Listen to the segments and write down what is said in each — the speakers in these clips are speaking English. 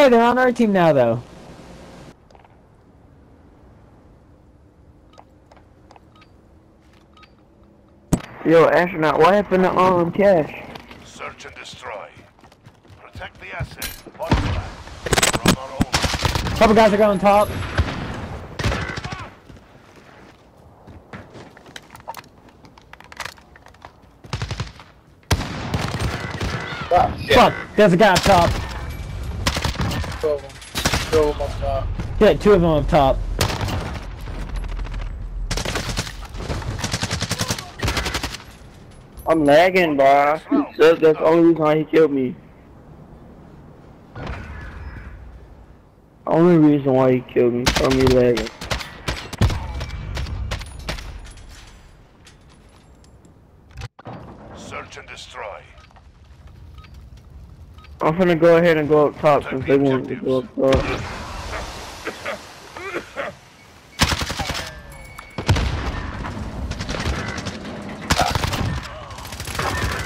Hey, they're on our team now, though. Yo, astronaut, what happened to um cash? Search and destroy. Protect the asset. Watch that. We're on our own. Couple guys are going top. Ah. Fuck, there's a guy up top. Two of them. Two of them up top. Yeah, two of them up top. I'm lagging, bro. So that's the only reason why he killed me. Only reason why he killed me, from me lagging. Search and destroy. I'm gonna go ahead and go up top since they want me to go up top.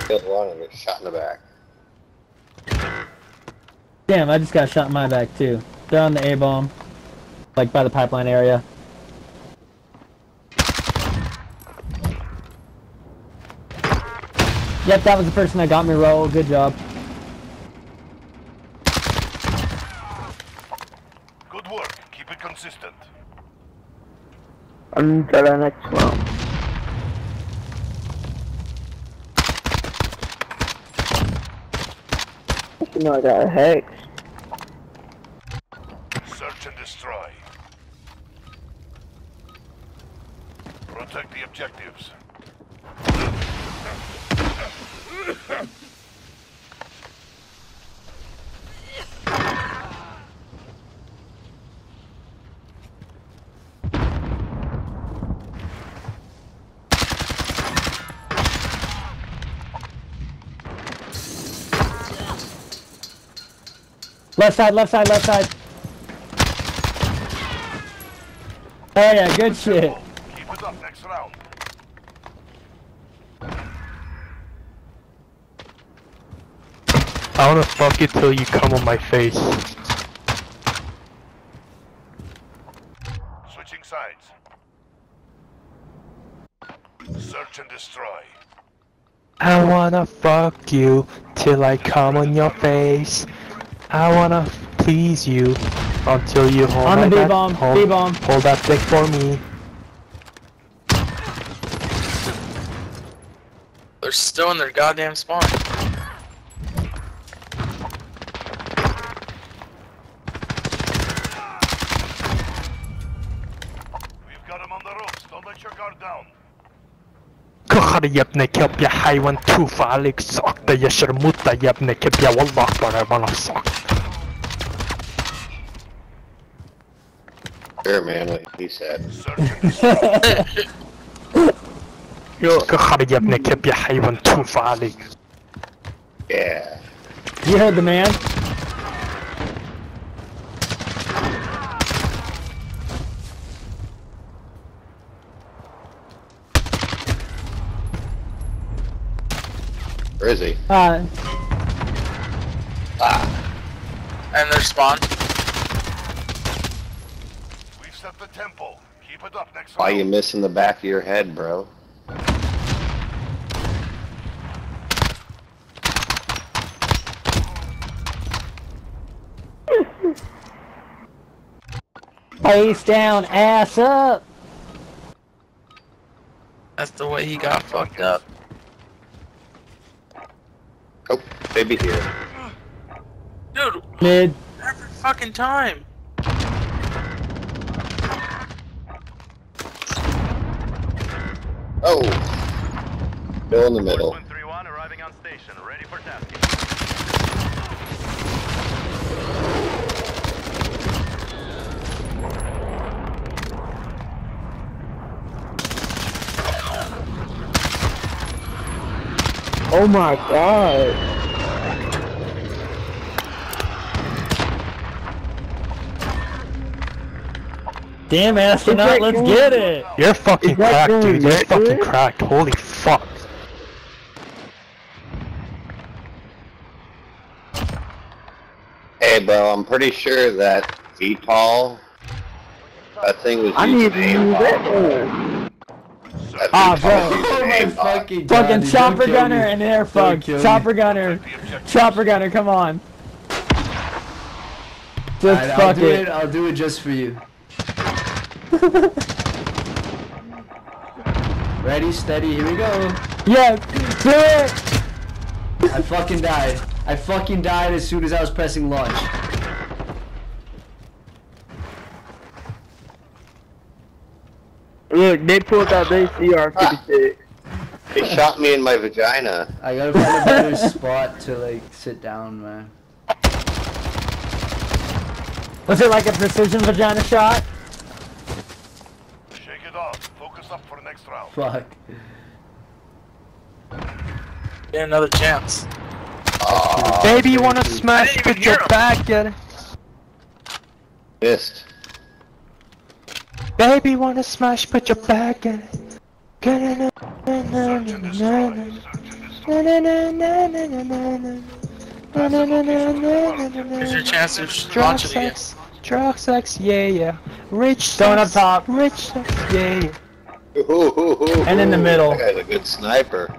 Killed one and got shot in the back. Damn, I just got shot in my back, too. They're on the A-bomb. Like, by the pipeline area. Yep, that was the person that got me roll. Good job. Good work. Keep it consistent. Until the next round. You know I got a hex. Search and destroy. Protect the objectives. Left side, left side, left side. Oh yeah, good shit. Keep it up next round. I wanna fuck you till you come on my face. Switching sides. Search and destroy. I wanna fuck you till I come on your face. I wanna please you until you hold On my the back- B-bomb, hold, B-bomb. hold that dick for me. They're still in their goddamn spawn. We've got him on the ropes. Don't let your guard down. كخر يا ابن كلب يا حيوان توف عليك ساق يا شرموطة يا ابن كلب يا والله اكبر يا منصة Fair man, what he said. Search and destroy. كخر يا ابن كلب يا حيوان توف عليك Yeah. You heard the man. Where is he? Uh, And their spawn. We've the tempo. Keep it up next Why round. you missing the back of your head, bro? face down, ass up. That's the way he got fucked up. Oh, baby here. Dude, Mid. every fucking time. Oh! Still in the middle. 131 arriving on station. Ready for tasking. Oh my god. Damn astronaut, let's get it. You're fucking Is cracked, doing dude. You're that fucking good? cracked. Holy fuck. Hey, bro, I'm pretty sure that VTOL, that thing was I used need in to use that Ah, bro. was used in Oh my fucking god. Fucking chopper gunner me. and air fuck. kill me. Chopper gunner. Chopper gunner, come on. Just Alright, I'll fuck do it. it. I'll do it just for you. Ready, steady, here we go. Yeah, do it. I fucking died. I fucking died as soon as I was pressing launch. Look, they pulled out their CR56. Ah. He shot me in my vagina. I gotta find a better spot to like sit down, man. Was it like a precision vagina shot? Shake it off. Focus up for the next round. Fuck. Get another chance. Baby, you wanna crazy. smash? I didn't even Put your hear him. back at it. Missed. Baby, wanna smash? Put your back at it. Search and destroy. Search and destroy. Here's your chance to Drug launch it again. Sex, drug sex, yeah, yeah. Rich Stone up sex, top. Rich sex, yeah, yeah. And in the middle. That guy's a good sniper.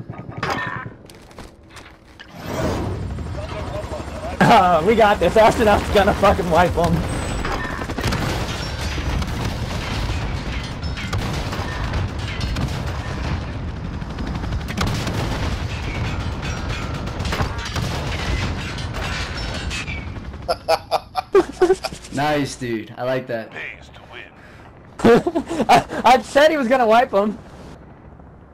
Uh, we got this. Astronaut's gonna fucking wipe them. Nice, dude. I like that. Pays to win. I, I said he was gonna wipe them.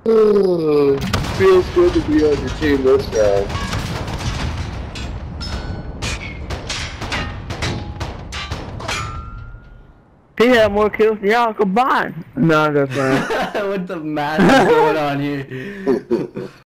Feels good to be on your team this guy. He had more kills than y'all combined. No, that's fine. what the math is going on here?